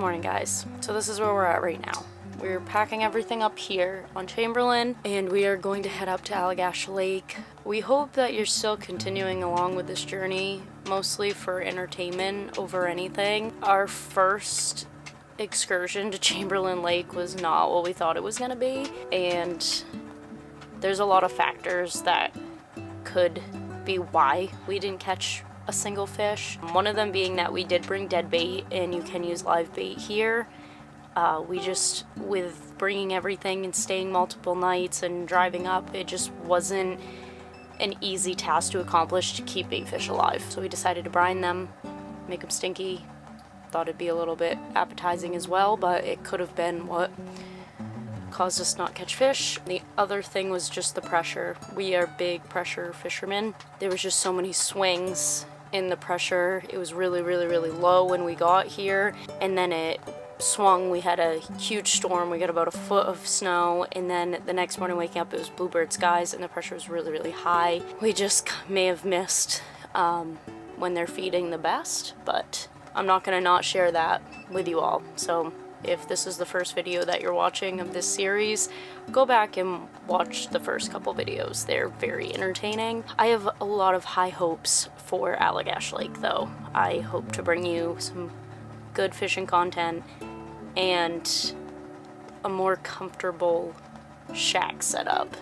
morning guys. So this is where we're at right now. We're packing everything up here on Chamberlain and we are going to head up to Allagash Lake. We hope that you're still continuing along with this journey, mostly for entertainment over anything. Our first excursion to Chamberlain Lake was not what we thought it was going to be and there's a lot of factors that could be why we didn't catch a single fish. One of them being that we did bring dead bait and you can use live bait here. Uh, we just, with bringing everything and staying multiple nights and driving up, it just wasn't an easy task to accomplish to keep bait fish alive. So we decided to brine them, make them stinky. Thought it'd be a little bit appetizing as well, but it could have been what caused us not catch fish. The other thing was just the pressure. We are big pressure fishermen. There was just so many swings in the pressure. It was really, really, really low when we got here. And then it swung. We had a huge storm. We got about a foot of snow. And then the next morning waking up, it was bluebird skies and the pressure was really, really high. We just may have missed um, when they're feeding the best, but I'm not to not share that with you all. So if this is the first video that you're watching of this series, go back and watch the first couple videos. They're very entertaining. I have a lot of high hopes for Allagash Lake though. I hope to bring you some good fishing content and a more comfortable shack setup.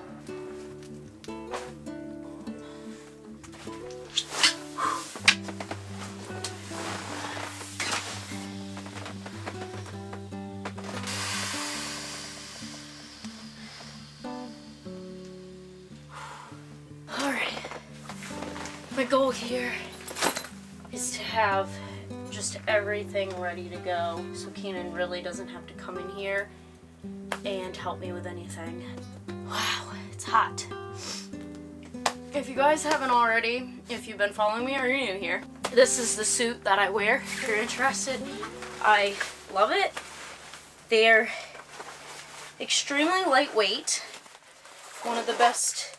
Goal here is to have just everything ready to go so Keenan really doesn't have to come in here and help me with anything. Wow, it's hot. If you guys haven't already, if you've been following me or you're new here, this is the suit that I wear if you're interested. I love it. They're extremely lightweight. One of the best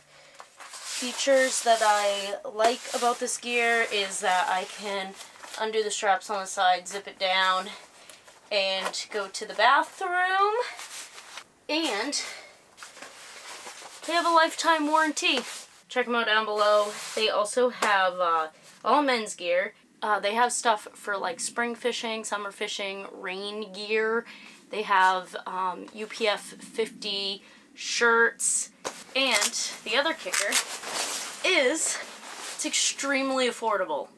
features that I like about this gear is that I can undo the straps on the side, zip it down, and go to the bathroom. And they have a lifetime warranty. Check them out down below. They also have uh, all men's gear. Uh, they have stuff for like spring fishing, summer fishing, rain gear. They have um, UPF 50 shirts, and the other kicker is it's extremely affordable.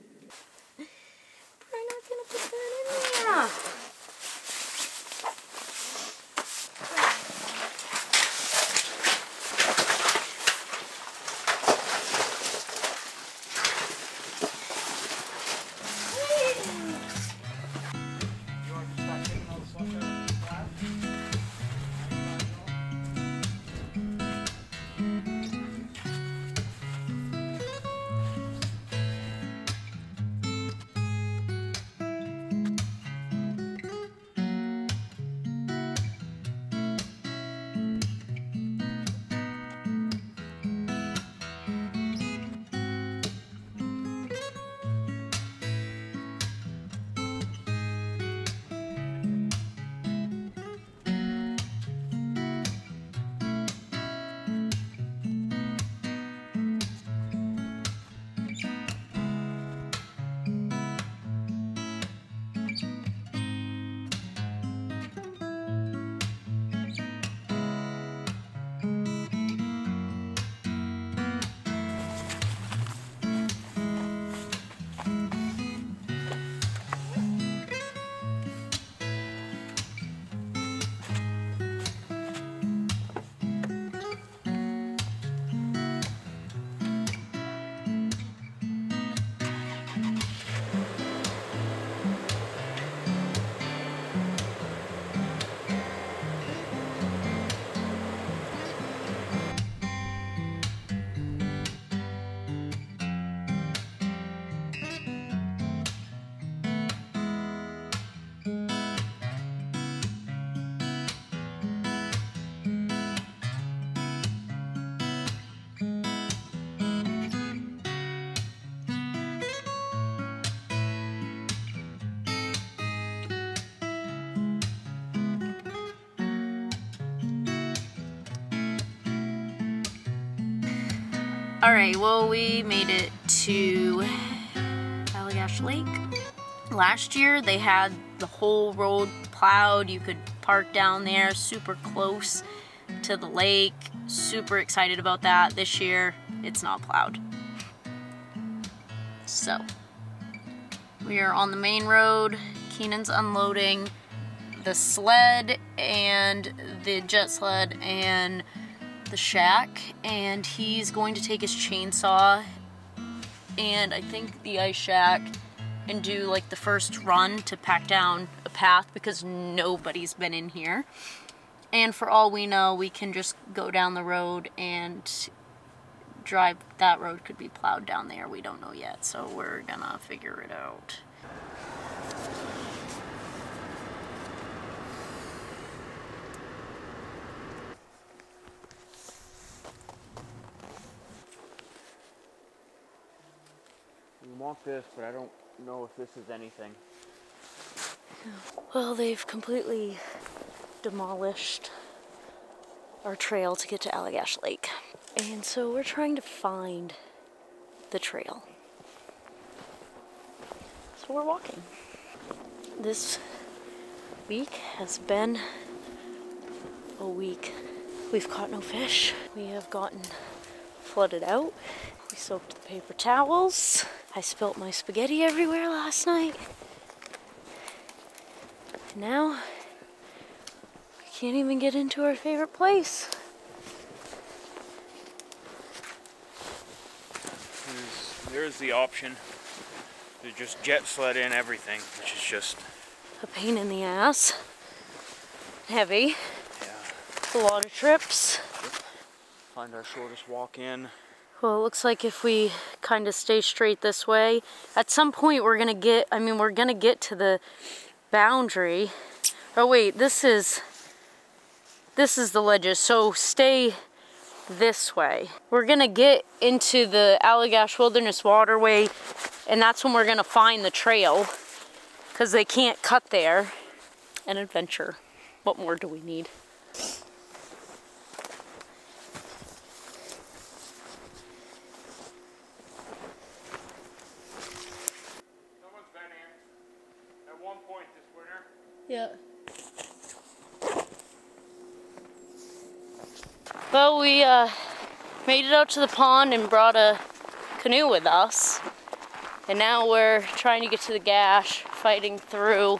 All right, well, we made it to Allagash Lake. Last year, they had the whole road plowed. You could park down there super close to the lake. Super excited about that. This year, it's not plowed. So, we are on the main road. Keenan's unloading the sled and the jet sled and the shack and he's going to take his chainsaw and I think the ice shack and do like the first run to pack down a path because nobody's been in here. And for all we know, we can just go down the road and drive, that road could be plowed down there. We don't know yet, so we're gonna figure it out. Want this, but I don't know if this is anything. Well, they've completely demolished our trail to get to Allagash Lake. And so we're trying to find the trail. So we're walking. This week has been a week. We've caught no fish. We have gotten flooded out. We soaked the paper towels. I spilt my spaghetti everywhere last night. And now, we can't even get into our favorite place. There's, there's the option to just jet sled in everything, which is just... A pain in the ass. Heavy. Yeah. A lot of trips. Find our shortest walk in. Well, it looks like if we kind of stay straight this way, at some point we're gonna get, I mean, we're gonna get to the boundary. Oh wait, this is, this is the ledges, so stay this way. We're gonna get into the Allagash Wilderness Waterway, and that's when we're gonna find the trail, because they can't cut there. An adventure. What more do we need? Yeah. Well, we uh, made it out to the pond and brought a canoe with us. And now we're trying to get to the gash, fighting through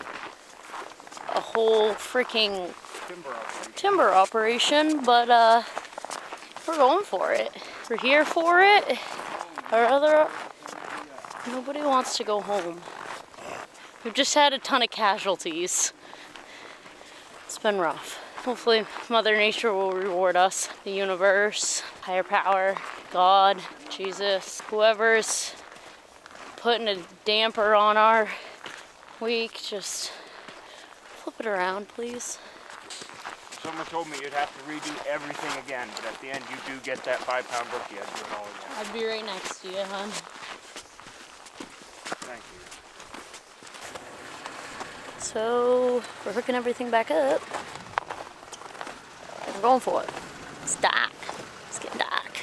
a whole freaking timber operation, timber operation but uh, we're going for it. We're here for it. Our other, nobody wants to go home. We've just had a ton of casualties. It's been rough. Hopefully Mother Nature will reward us. The universe, higher power, God, Jesus, whoever's putting a damper on our week, just flip it around, please. Someone told me you'd have to redo everything again, but at the end you do get that five pound rookie. I'd do it all again. I'd be right next to you, hon. Thank you. So we're hooking everything back up. We're going for it. It's dark. It's getting dark.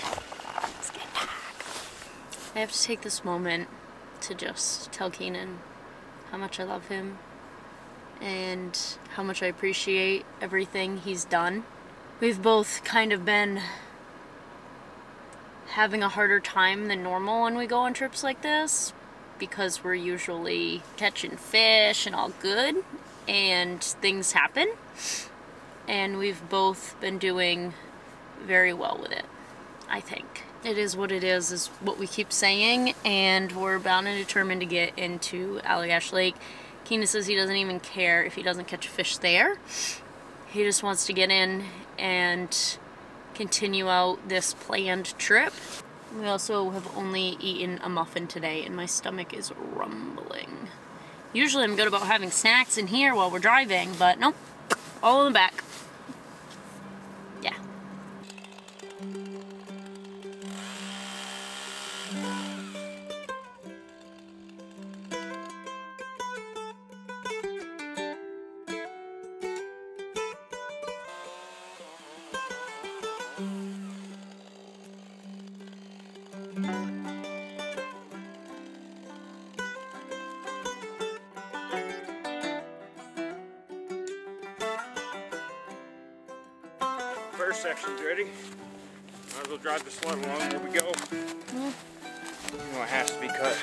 It's getting dark. I have to take this moment to just tell Keenan how much I love him and how much I appreciate everything he's done. We've both kind of been having a harder time than normal when we go on trips like this because we're usually catching fish and all good and things happen. And we've both been doing very well with it I think. It is what it is is what we keep saying and we're bound and determined to get into Allagash Lake. Keenan says he doesn't even care if he doesn't catch a fish there. He just wants to get in and continue out this planned trip we also have only eaten a muffin today and my stomach is rumbling. Usually I'm good about having snacks in here while we're driving, but nope, all in the back. First section's ready. Might as well drive the sled along. Here we go. Mm-hmm. You know it has to be cut.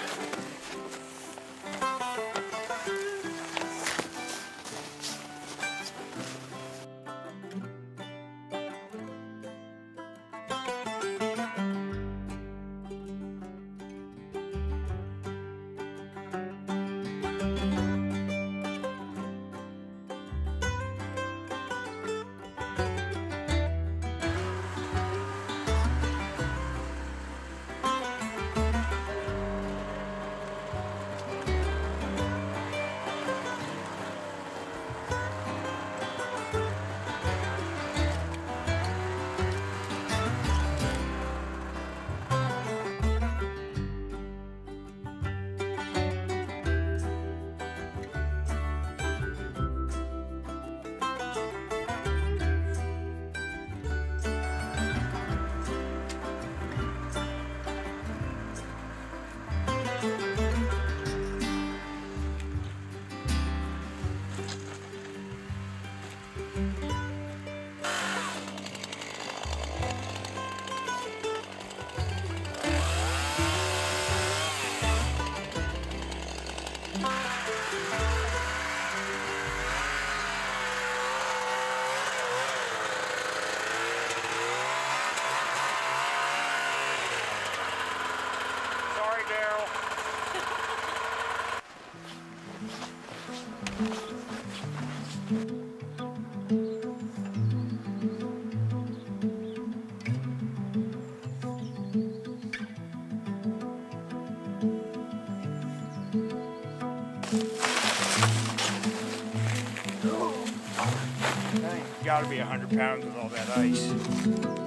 Gotta be a hundred pounds with all that ice.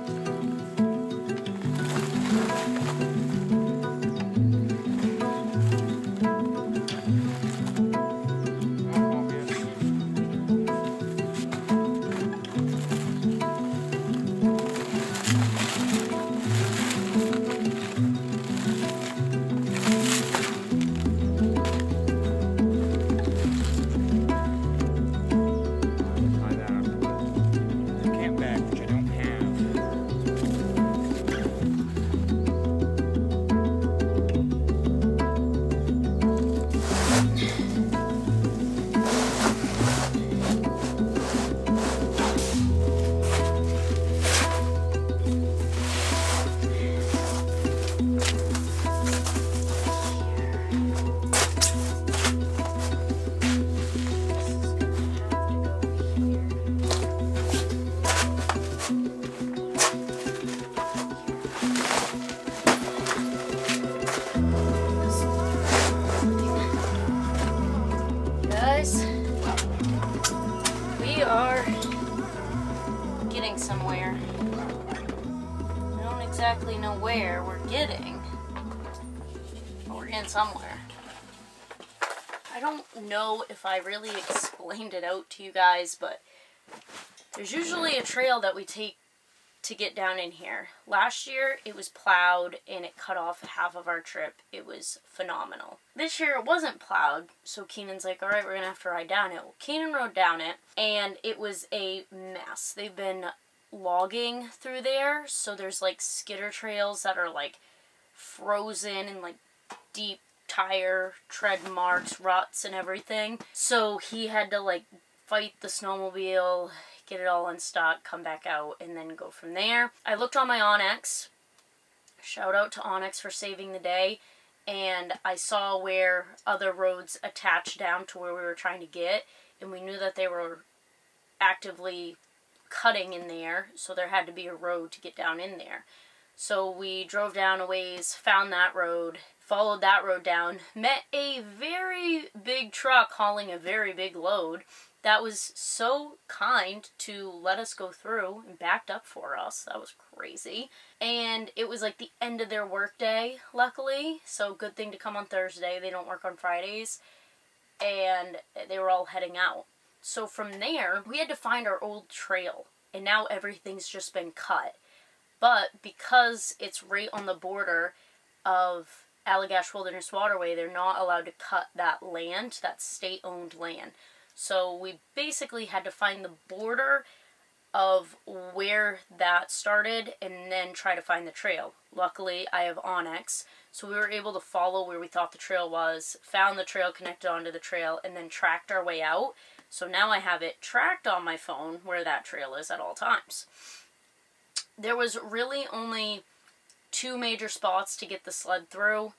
Know if I really explained it out to you guys, but there's usually a trail that we take to get down in here. Last year it was plowed and it cut off half of our trip. It was phenomenal. This year it wasn't plowed, so Keenan's like, all right, we're gonna have to ride down it. Well, Keenan rode down it and it was a mess. They've been logging through there, so there's like skidder trails that are like frozen and like deep tire tread marks, ruts, and everything. So he had to like fight the snowmobile, get it all unstuck, come back out, and then go from there. I looked on my onX. Shout out to onX for saving the day. And I saw where other roads attached down to where we were trying to get, and we knew that they were actively cutting in there, so there had to be a road to get down in there. So we drove down a ways, found that road, followed that road down, met a very big truck hauling a very big load that was so kind to let us go through and backed up for us. That was crazy. And it was like the end of their workday, luckily. So good thing to come on Thursday. They don't work on Fridays. And they were all heading out. So from there, we had to find our old trail. And now everything's just been cut. But because it's right on the border, of Allagash Wilderness Waterway, they're not allowed to cut that land, that state owned land. So we basically had to find the border of where that started and then try to find the trail. Luckily, I have onX, so we were able to follow where we thought the trail was, found the trail, connected onto the trail, and then tracked our way out. So now I have it tracked on my phone where that trail is at all times. There was really only two major spots to get the sled through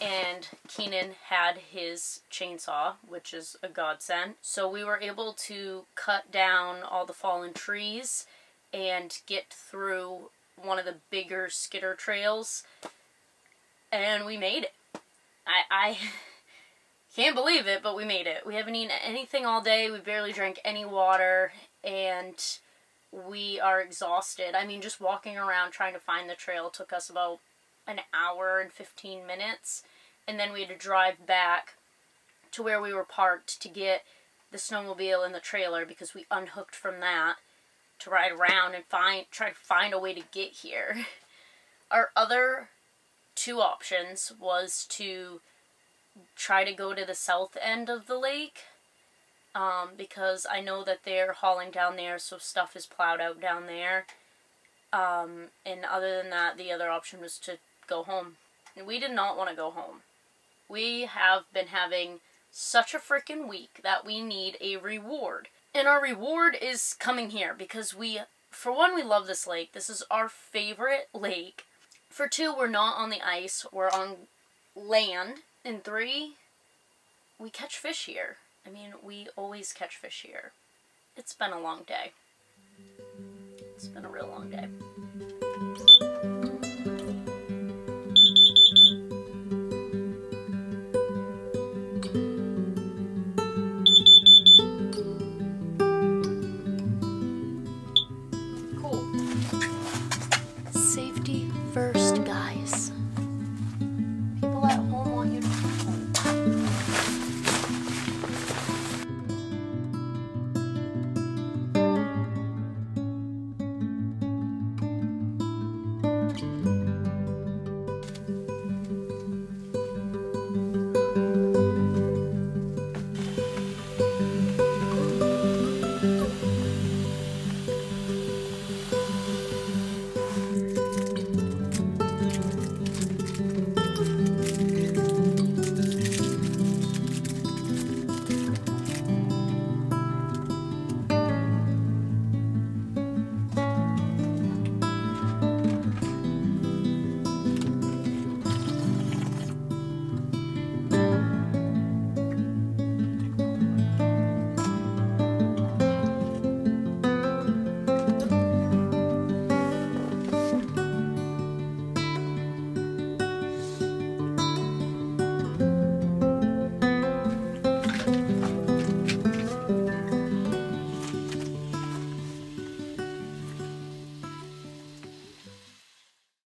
and Keenan had his chainsaw, which is a godsend. So we were able to cut down all the fallen trees and get through one of the bigger skidder trails, and we made it. I, I can't believe it, but we made it. We haven't eaten anything all day, we barely drank any water, and we are exhausted. I mean, just walking around trying to find the trail took us about an hour and 15 minutes. And then we had to drive back to where we were parked to get the snowmobile and the trailer because we unhooked from that to ride around and find try to find a way to get here. Our other two options was to try to go to the south end of the lake um, because I know that they're hauling down there so stuff is plowed out down there. Um, and other than that, the other option was to go home. And we did not want to go home. We have been having such a freaking week that we need a reward. And our reward is coming here because we, for one, we love this lake. This is our favorite lake. For two, we're not on the ice, we're on land. And three, we catch fish here. I mean, we always catch fish here. It's been a long day. It's been a real long day.